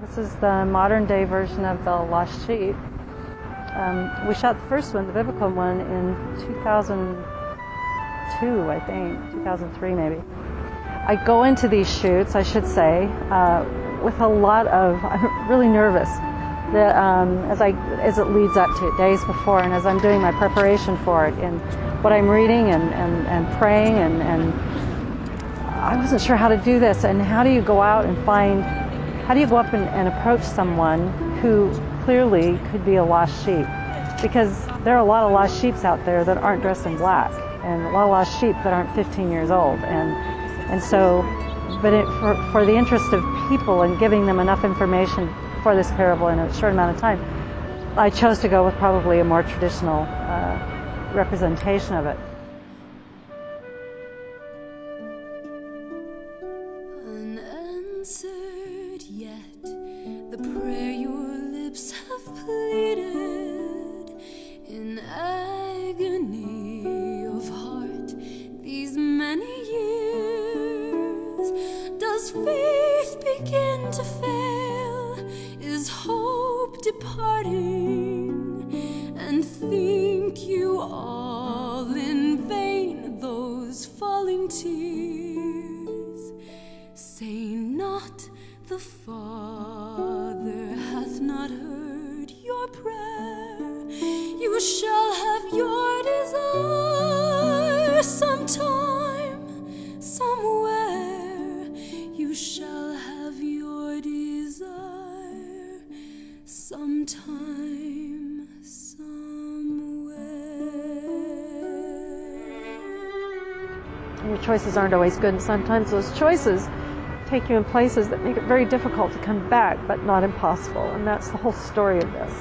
This is the modern day version of the Lost Sheep. Um, we shot the first one, the biblical one, in 2002, I think, 2003 maybe. I go into these shoots, I should say, uh, with a lot of, I'm really nervous that um, as I as it leads up to it, days before, and as I'm doing my preparation for it, and what I'm reading and, and, and praying, and, and I wasn't sure how to do this. And how do you go out and find, how do you go up and, and approach someone who clearly could be a lost sheep? Because there are a lot of lost sheep out there that aren't dressed in black, and a lot of lost sheep that aren't 15 years old, and and so, but it, for for the interest of people and giving them enough information for this parable in a short amount of time, I chose to go with probably a more traditional uh, representation of it. Unanswered yet, the prayer your lips have pleaded in agony of heart these many years. Does faith begin to fail? Is hope departing? And think you all in vain those falling tears? Say not the Father hath not heard your prayer. You shall have your desire sometime, somewhere. You shall have your desire sometime, somewhere. Your choices aren't always good, and sometimes those choices take you in places that make it very difficult to come back, but not impossible. And that's the whole story of this.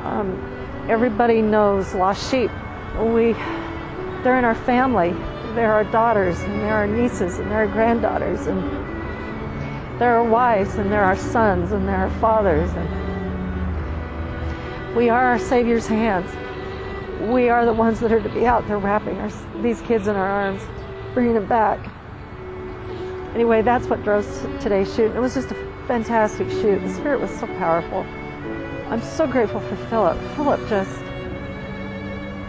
Um, everybody knows lost sheep. We, they're in our family. They're our daughters, and they're our nieces, and they're our granddaughters, and they're our wives, and they're our sons, and they're our fathers. And we are our Savior's hands. We are the ones that are to be out there wrapping our, these kids in our arms, bringing them back. Anyway, that's what drove today's shoot. It was just a fantastic shoot. The spirit was so powerful. I'm so grateful for Philip. Philip just,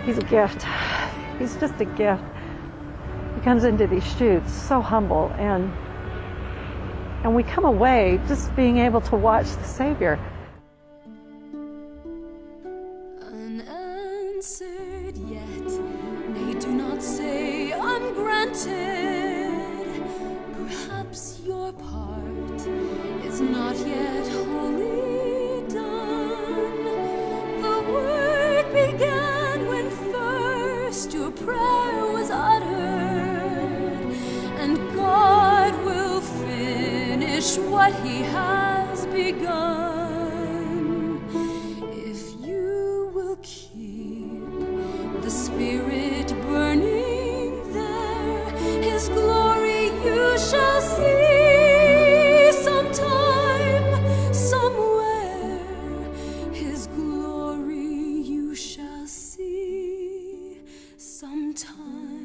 he's a gift. He's just a gift. He comes into these shoots so humble and and we come away just being able to watch the Savior. Unanswered yet, nay, do not say. Glory